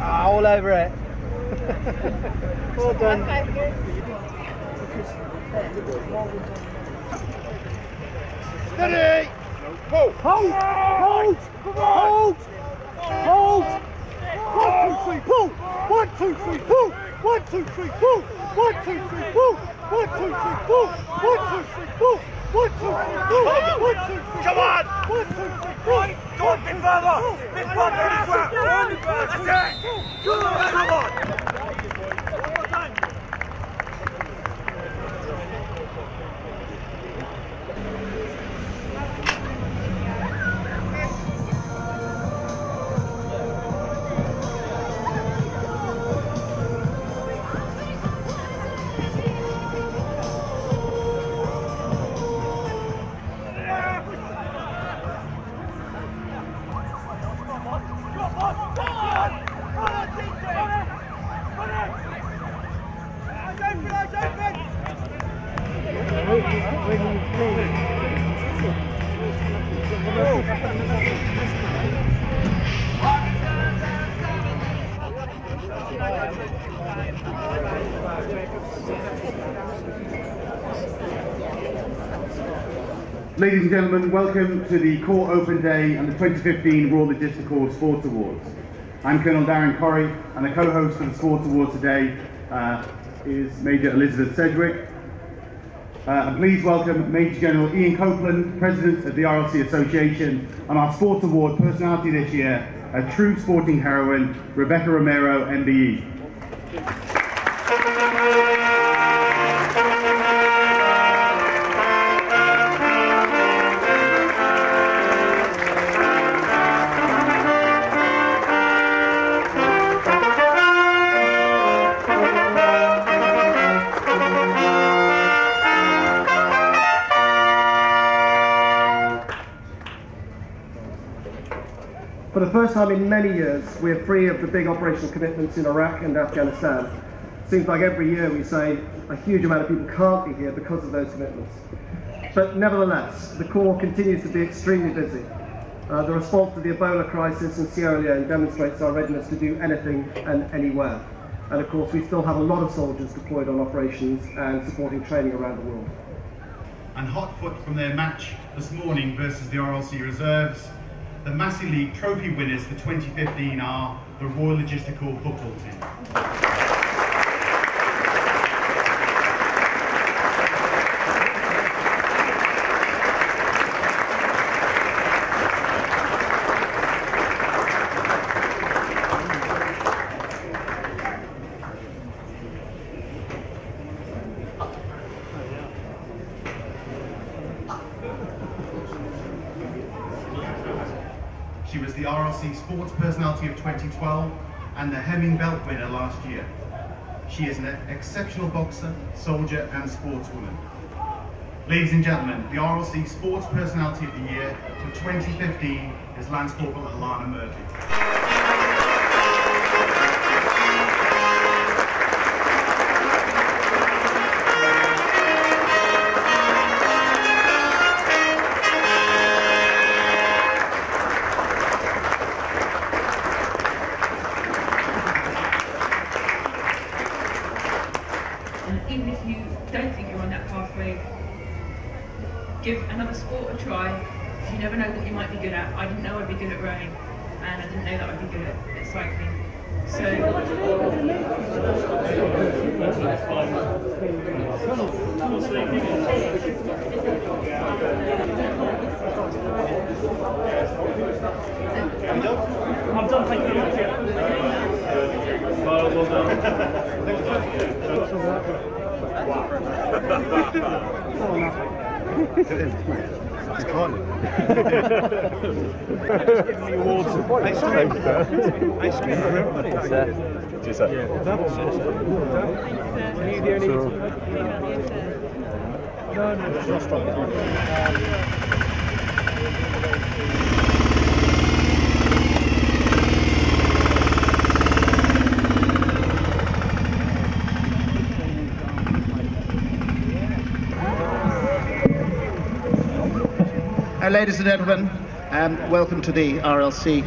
Ah, all over it. well done. Steady! Hold! Hold! Hold! Hold! Hold! One, two, three, pull! One, two, three, pull! One, two, three, pull! One, two, three, pull! One, two, three, pull! One, two, three, pull! One, two, three, pull! One, two, three, Come on! One, two, three! Go on, bit further! Bit further as well! That's it! Come on! Come on! Ladies and gentlemen, welcome to the Court Open Day and the 2015 Royal Logistical Sports Awards. I'm Colonel Darren Corrie, and the co-host of the Sports Awards today uh, is Major Elizabeth Sedgwick. Uh, and please welcome Major General Ian Copeland, President of the RLC Association, and our Sports Award personality this year, a true sporting heroine, Rebecca Romero, MBE. Time in many years, we're free of the big operational commitments in Iraq and Afghanistan. Seems like every year we say a huge amount of people can't be here because of those commitments. But nevertheless, the Corps continues to be extremely busy. Uh, the response to the Ebola crisis in Sierra Leone demonstrates our readiness to do anything and anywhere. And of course, we still have a lot of soldiers deployed on operations and supporting training around the world. and hot foot from their match this morning versus the RLC Reserves. The Massey League trophy winners for 2015 are the Royal Logistical Football Team. RLC Sports Personality of 2012 and the Hemming Belt winner last year. She is an exceptional boxer, soldier and sportswoman. Ladies and gentlemen, the RLC Sports Personality of the Year for 2015 is Lance Corporal Alana Murphy. It's Carlin. giving me awards. Ice cream. Ice cream for everybody. Cheers, sir. Yeah. You the only No, no, no. Uh, ladies and gentlemen, um, welcome to the RLC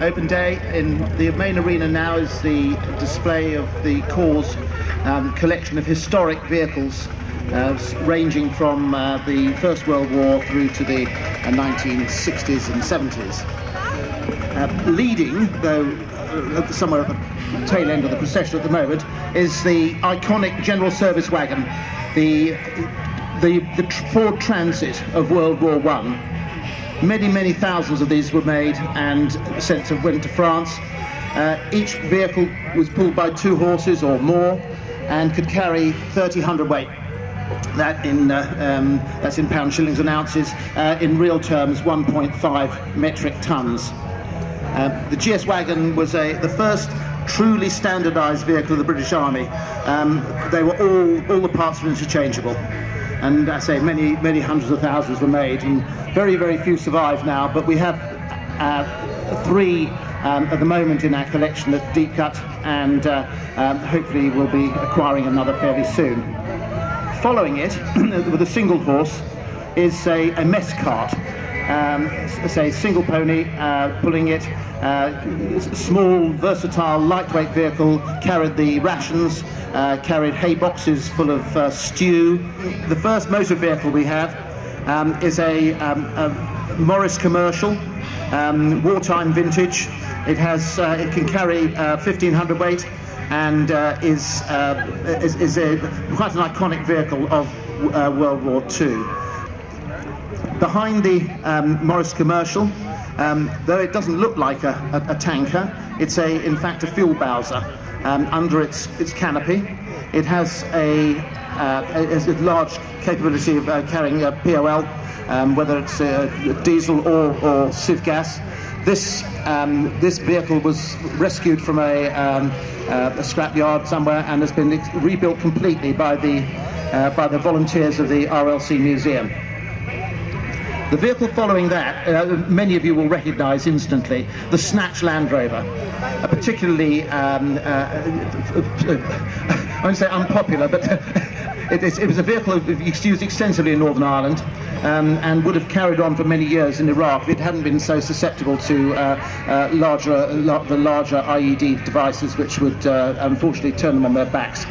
Open Day. In the main arena now is the display of the Corps' um, collection of historic vehicles uh, ranging from uh, the First World War through to the uh, 1960s and 70s. Uh, leading, though uh, somewhere at the tail end of the procession at the moment, is the iconic General Service Wagon, the, the, the Ford Transit of World War One. Many, many thousands of these were made and sent to, went to France. Uh, each vehicle was pulled by two horses or more and could carry 30 hundredweight. That in uh, um, that's in pounds, shillings, and ounces. Uh, in real terms, 1.5 metric tons. Uh, the GS wagon was a, the first truly standardised vehicle of the British Army. Um, they were all all the parts were interchangeable and I say many, many hundreds of thousands were made, and very, very few survive now. But we have uh, three um, at the moment in our collection at Deepcut, and uh, um, hopefully we'll be acquiring another fairly soon. Following it, with a single horse, is a, a mess cart. Um, say single pony uh, pulling it, uh, small, versatile, lightweight vehicle, carried the rations, uh, carried hay boxes full of uh, stew. The first motor vehicle we have um, is a, um, a, Morris commercial, um, wartime vintage. It has, uh, it can carry 1500 uh, weight and is, is, is a, quite an iconic vehicle of World War II. Behind the um, Morris commercial um, though it doesn't look like a, a, a, tanker, it's a, in fact a fuel bowser um, under its, its canopy. It has a, uh, a, a large capability of uh, carrying a POL, um, whether it's uh, diesel or, or gas. This, um, this vehicle was rescued from a, um, uh, scrapyard somewhere and has been rebuilt completely by the, uh, by the volunteers of the RLC Museum. The vehicle following that, uh, many of you will recognise instantly, the Snatch Land Rover, a particularly, um, uh, I won't say unpopular, but it, it, was a vehicle used extensively in Northern Ireland um, and would have carried on for many years in Iraq if it hadn't been so susceptible to uh, uh, larger, la the larger IED devices which would uh, unfortunately turn them on their backs.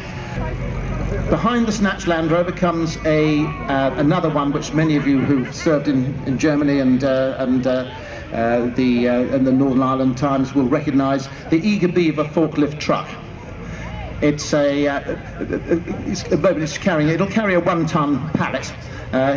Behind the Snatch Land Rover comes a uh, another one which many of you who've served in, in Germany and uh, and uh, uh the uh, and the Northern Ireland Times will recognise the Eager Beaver forklift truck. It's a uh, it's, it's carrying it'll carry a one-ton pallet.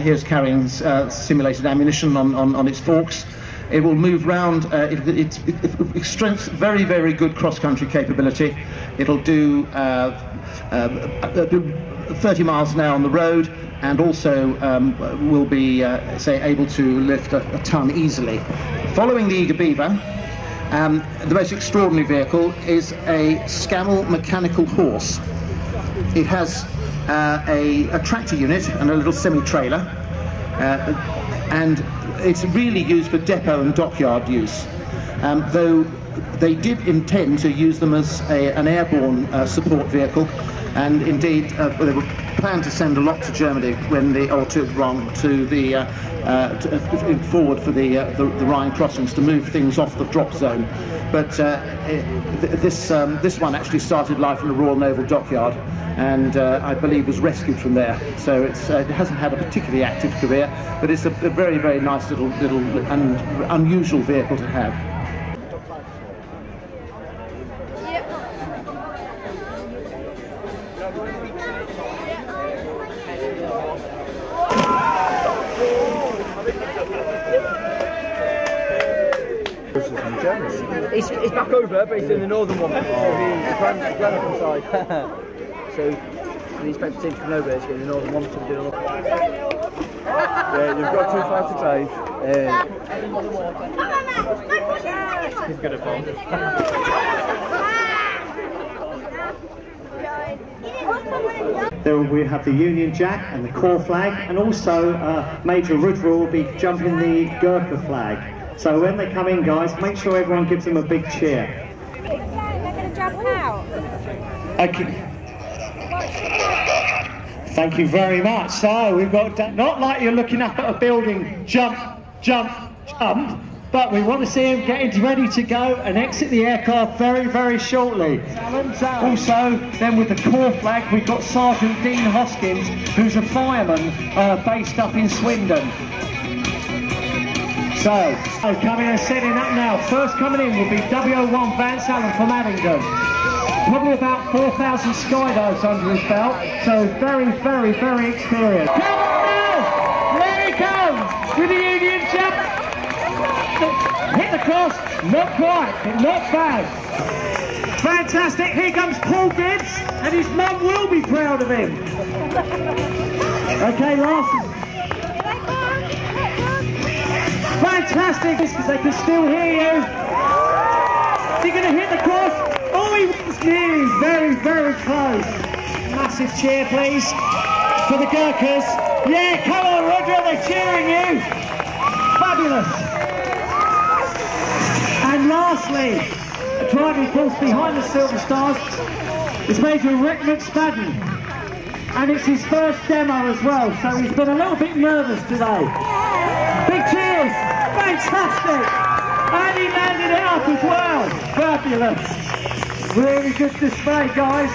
here's carrying simulated ammunition on, on, on its forks. It will move round. Uh, it, it, it, it, strength, very, very good cross-country capability. It'll do uh, 30 miles an hour on the road and also um, will be, uh, say, able to lift a, a ton easily. Following the Eager Beaver, um, the most extraordinary vehicle is a Scammell mechanical horse. It has uh, a, a, tractor unit and a little semi-trailer, uh, and it's really used for depot and dockyard use. Um, though they did intend to use them as a, an airborne uh, support vehicle and indeed uh, they were planned to send a lot to Germany when the or to wrong to the uh, uh, to, forward for the, uh, the, the Rhine crossings to move things off the drop zone. But uh, it, this um, this one actually started life in the Royal Naval Dockyard, and I believe was rescued from there. So it hasn't had a particularly active career, but it's a, a very very nice little little un, unusual vehicle to have. It's, it's back over, but it's in the northern one, so the Grand, Grand side. so the inspector team's coming over, it's in the northern one, so we're doing a look. Yeah, you've got too far to drive. Uh, He's good at bomb. There we have the Union Jack and the Corps flag, and also uh, Major Rudra will be jumping the Gurkha flag. So when they come in, guys, make sure everyone gives them a big cheer. They're going to jump out. Okay. Thank you very much. So we've got, not like you're looking up at a building, jump, jump, jump, but we want to see him getting ready to go and exit the aircraft very, very shortly. Also, then with the corps flag, we've got Sergeant Dean Hoskins, who's a fireman uh, based up in Swindon. So, so coming and setting up now. First coming in will be WO1 Vance Allen from Abingdon. Probably about 4,000 skydives under his belt, so very, very, very experienced. Come on now! There he comes with the Union Jack. Hit the cross, not quite, but not bad. Fantastic, here comes Paul Gibbs, and his mum will be proud of him. Okay, last. Fantastic, because they can still hear you. He going to hit the cross? Oh, he was near, he's very, very close. Massive cheer, please, for the Gurkhas. Yeah, come on, Roger, they're cheering you. Fabulous. And lastly, a driving force behind the Silver Stars is Major Rick McSpadden. And it's his first demo as well, so he's been a little bit nervous today. Fantastic! And he landed it up as well. Fabulous. Really good display, guys.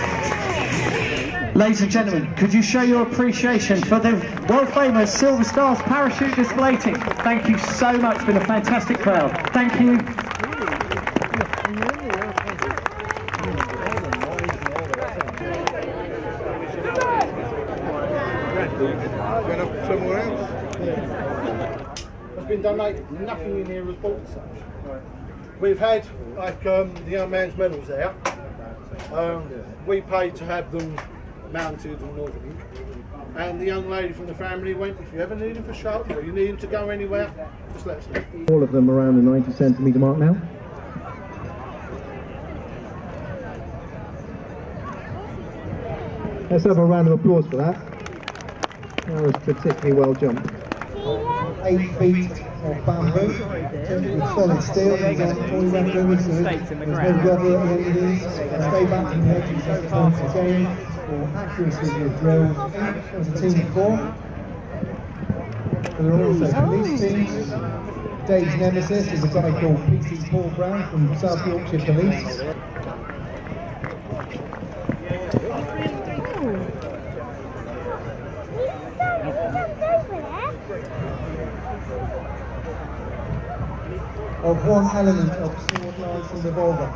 Ladies and gentlemen, could you show your appreciation for the world famous Silver Stars parachute display team? Thank you so much, it's been a fantastic crowd. Thank you. Up somewhere else? Has been donated. Nothing in here was bought as such. We've had like um, the young man's medals there. Um, we paid to have them mounted and everything. And the young lady from the family went, if you ever need them for shelter or you need them to go anywhere, just let us know. All of them around the 90 centimetre mark now. Let's have a round of applause for that. That was particularly well jumped. Eight feet of bamboo, tipped with solid steel. These aren't toy weapons. There's no rubber at the end of these. Stay back from the edges of the again for accuracy your drills. There's a team of four. There are also police teams. Dave's nemesis is a guy called PC Paul Brown from South Yorkshire Police. Of one element of sword, lance and revolver.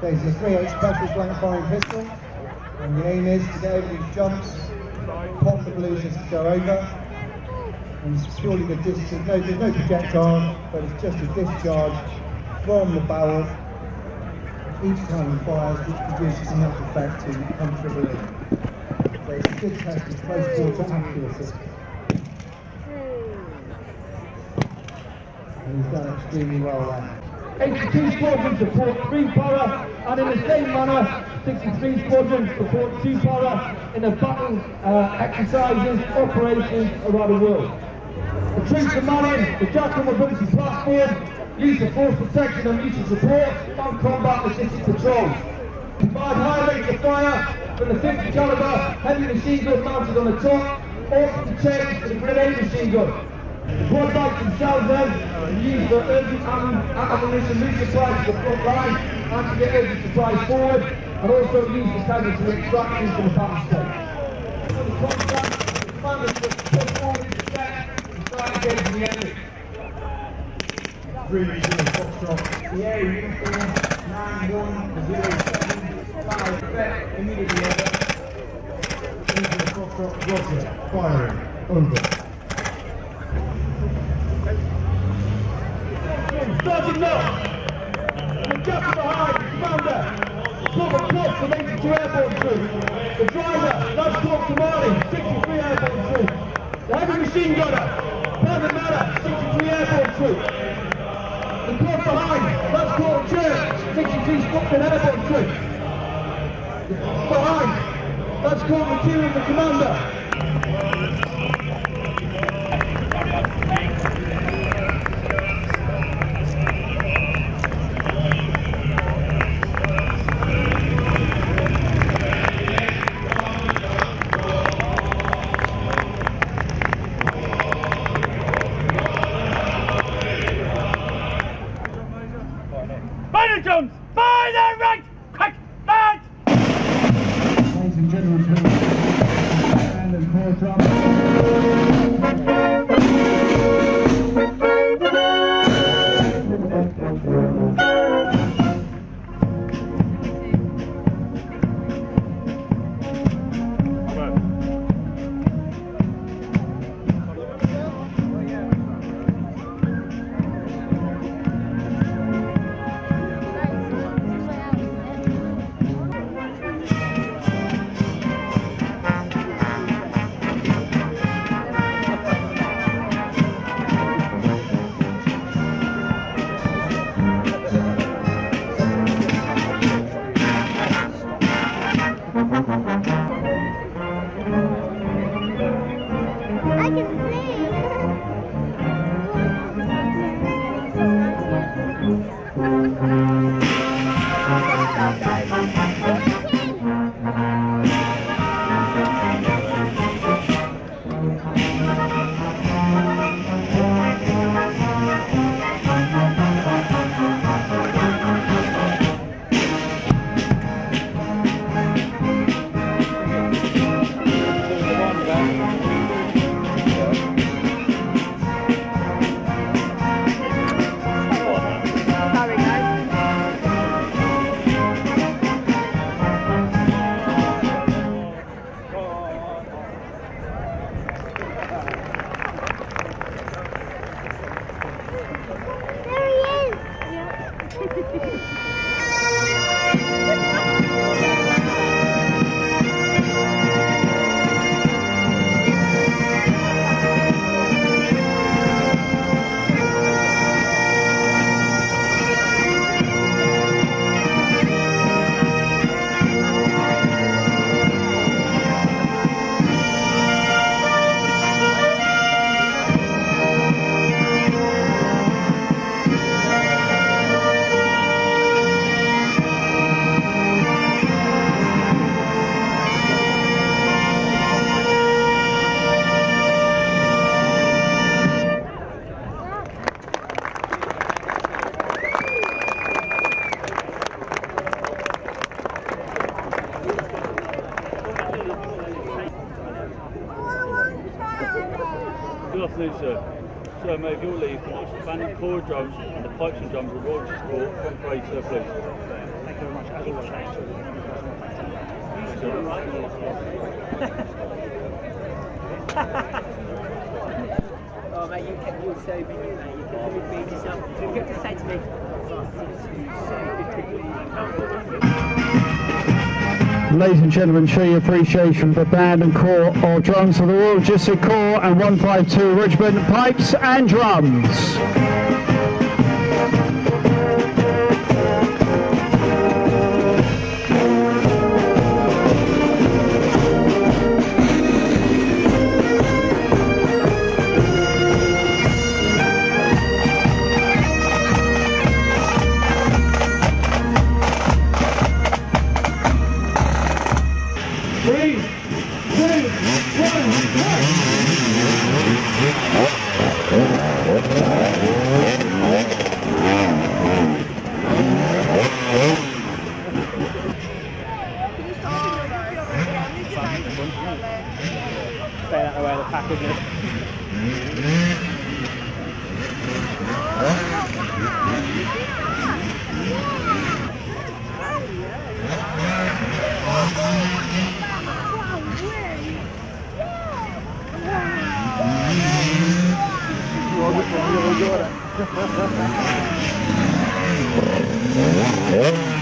There's a 3 8 special blank firing pistol, and the aim is to get over these jumps, pop the balloons to go over, and it's purely the discharge, no, there's no projectile, but it's just a discharge from the barrel each time he fires, which produces enough effect to puncture the balloon. So it's a good test of close quarter accuracy. And he's done extremely well there. 82 squadrons support 3 para, and in the same manner, 63 squadrons support 2 para in the battle uh, exercises, operations around the world. The troops are manning the Jackal Mobility Platform, use of force protection and mutual support, and combat logistic patrols. Provide high rates of fire from the 50 caliber heavy machine gun mounted on the top, or to change to the grenade machine gun. The quad bikes themselves then are used for urgent am- ammunition resupply to the front line and to get urgent supplies forward, and also used as casualty extraction from the battle state. The contract, the forward into and the enemy. Three zero Foxtrot. The air uniform nine one zero seven five effect immediately over. Three zero Foxtrot. Roger. Firing. Over. Sergeant Knox, the captain behind, commander, Corporal Plot from 82 Airborne Troop, the driver, Lance Corp Tamari, 63 Airborne Troop, the heavy machine gunner, Private Miller, 63 Airborne Troop, the Corp behind, Lance Corp Church, 63 Scotland Airborne Troop, behind, Lance Corp Material, the commander, sir. Sir, may if leave, can I just band and core drums and the pipes and drums of Royal Sport front parade, sir, please. Thank you very much. As Oh mate, you kept you were so busy, mate. You kept me being yourself. You kept to say to me, Ladies and gentlemen, show your appreciation for band and corps of drums for the Royal Logistic Corps and 152 Richmond Pipes and Drums. Stay out of the way of the pack, isn't it?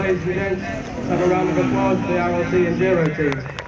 Ladies and gents, have a round of applause for the RLC Enduro team.